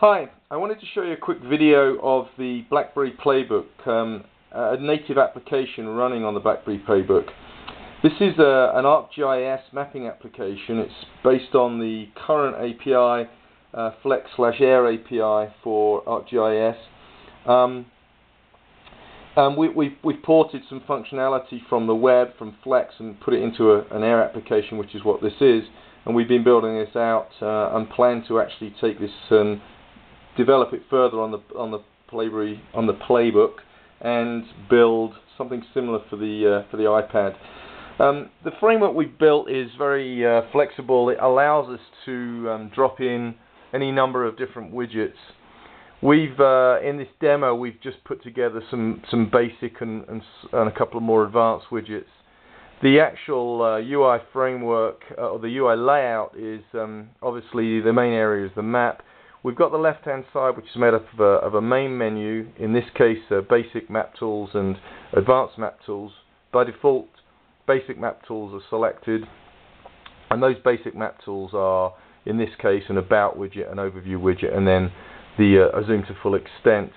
Hi, I wanted to show you a quick video of the BlackBerry Playbook, um, a native application running on the BlackBerry Playbook. This is a, an ArcGIS mapping application. It's based on the current API, uh, Flex slash Air API for ArcGIS. Um, um, we, we've, we've, ported some functionality from the web, from Flex, and put it into a, an Air application, which is what this is. And we've been building this out uh, and plan to actually take this and develop it further on the on the Playbook on the playbook and build something similar for the uh, for the iPad. Um, the framework we've built is very uh, flexible. It allows us to um, drop in any number of different widgets. We've uh, in this demo we've just put together some some basic and and, and a couple of more advanced widgets. The actual uh, UI framework uh, or the UI layout is um, obviously the main area is the map. We've got the left hand side which is made up of a, of a main menu, in this case uh, basic map tools and advanced map tools. By default basic map tools are selected and those basic map tools are in this case an about widget, an overview widget and then the uh, zoom to full extent.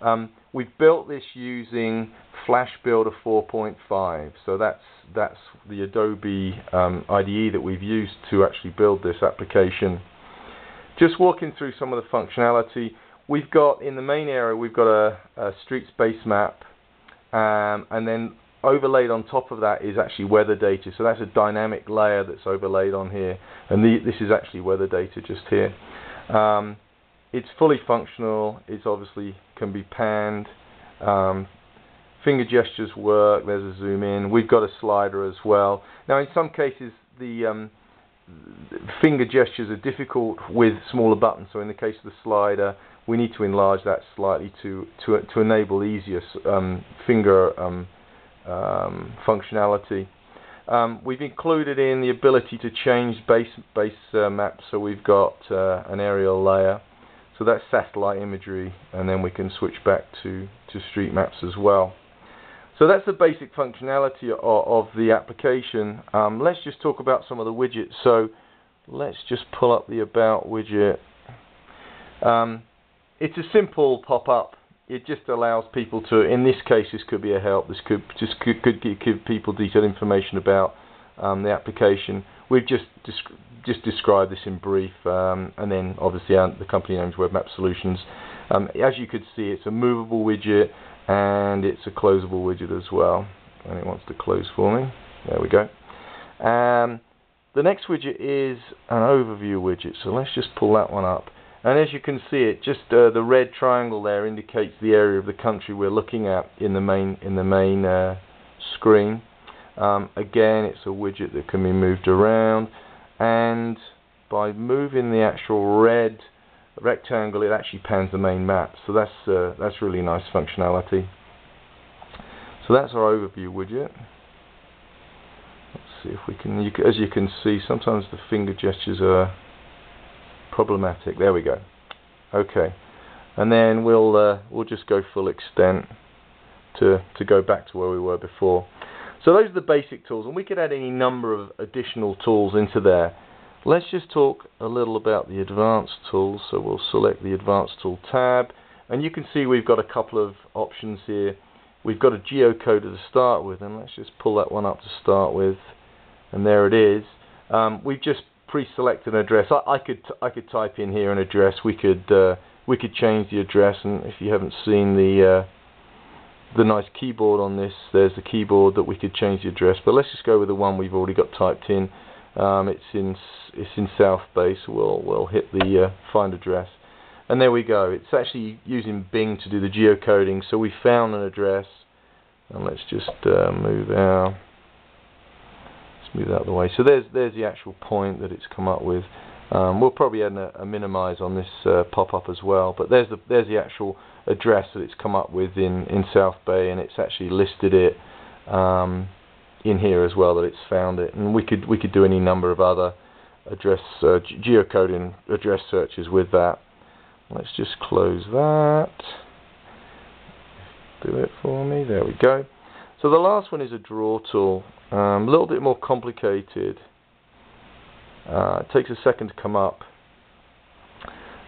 Um, we've built this using Flash Builder 4.5 so that's that's the Adobe um, IDE that we've used to actually build this application. Just walking through some of the functionality, we've got in the main area we've got a, a street space map, um, and then overlaid on top of that is actually weather data. So that's a dynamic layer that's overlaid on here, and the, this is actually weather data just here. Um, it's fully functional. It's obviously can be panned. Um, finger gestures work. There's a zoom in. We've got a slider as well. Now, in some cases, the um, finger gestures are difficult with smaller buttons. So in the case of the slider, we need to enlarge that slightly to to to enable easier um, finger um, um, functionality. Um, we've included in the ability to change base base uh, maps. So we've got uh, an aerial layer. So that's satellite imagery, and then we can switch back to to street maps as well. So that's the basic functionality of, of the application. Um, let's just talk about some of the widgets. So let's just pull up the About widget. Um, it's a simple pop-up. It just allows people to, in this case, this could be a help. This could just could, could give people detailed information about um, the application. We've just just described this in brief, um, and then obviously the company names Web Map Solutions. Um, as you could see, it's a movable widget and it's a closable widget as well. And it wants to close for me. There we go. Um, the next widget is an overview widget. So let's just pull that one up. And as you can see it just uh, the red triangle there indicates the area of the country we're looking at in the main in the main uh, screen. Um, again it's a widget that can be moved around. And by moving the actual red rectangle it actually pans the main map. So that's uh, that's really nice functionality. So that's our overview widget. Let's see if we can you, as you can see sometimes the finger gestures are problematic. There we go. Okay. And then we'll uh, we'll just go full extent to to go back to where we were before. So those are the basic tools and we could add any number of additional tools into there Let's just talk a little about the advanced tools. So we'll select the advanced tool tab and you can see we've got a couple of options here. We've got a geocoder to start with and let's just pull that one up to start with and there it is. Um, we've just pre-selected an address. I, I, could I could type in here an address. We could uh, we could change the address and if you haven't seen the uh, the nice keyboard on this, there's the keyboard that we could change the address. But let's just go with the one we've already got typed in. Um, it's in it's in South Bay, so we'll we'll hit the uh, find address, and there we go. It's actually using Bing to do the geocoding. So we found an address, and let's just uh, move out. Let's move out of the way. So there's there's the actual point that it's come up with. Um, we'll probably add a, a minimize on this uh, pop-up as well, but there's the there's the actual address that it's come up with in in South Bay, and it's actually listed it. Um, in here as well that it's found it. And we could we could do any number of other address uh, geocoding address searches with that. Let's just close that. Do it for me. There we go. So the last one is a draw tool. Um, a little bit more complicated. Uh, it takes a second to come up.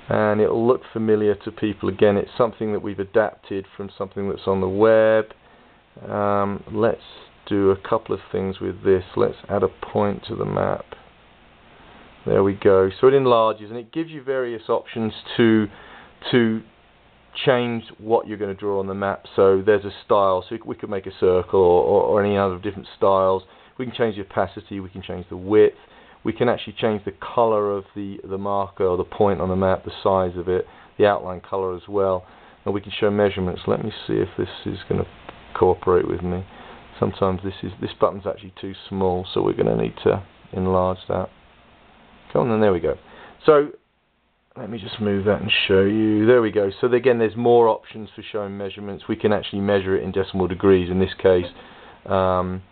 And it'll look familiar to people. Again it's something that we've adapted from something that's on the web. Um, let's do a couple of things with this. Let's add a point to the map. There we go. So it enlarges and it gives you various options to to change what you're going to draw on the map. So there's a style so we could make a circle or, or, or any other different styles. We can change the opacity we can change the width. We can actually change the color of the the marker or the point on the map the size of it the outline color as well. And we can show measurements. Let me see if this is going to cooperate with me sometimes this is this button's actually too small so we're going to need to enlarge that. Come on then there we go. So let me just move that and show you. There we go. So again there's more options for showing measurements. We can actually measure it in decimal degrees in this case. Um,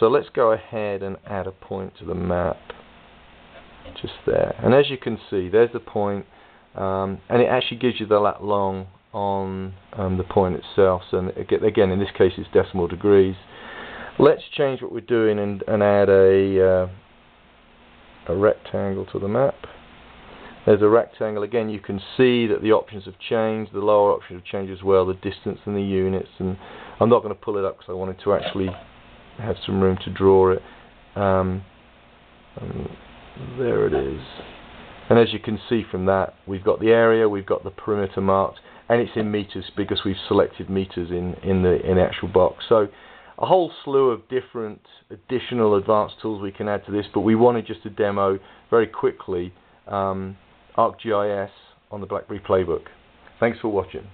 so let's go ahead and add a point to the map just there. And as you can see there's the point um, and it actually gives you the lat long on um, the point itself. So again in this case it's decimal degrees. Let's change what we're doing and, and add a uh, a rectangle to the map. There's a rectangle. Again you can see that the options have changed. The lower options have changed as well the distance and the units. And I'm not going to pull it up because I wanted to actually have some room to draw it. Um, there it is. And as you can see from that we've got the area we've got the perimeter marked and it's in meters because we've selected meters in in the in the actual box. So a whole slew of different additional advanced tools we can add to this but we wanted just to demo very quickly um, ArcGIS on the BlackBerry Playbook. Thanks for watching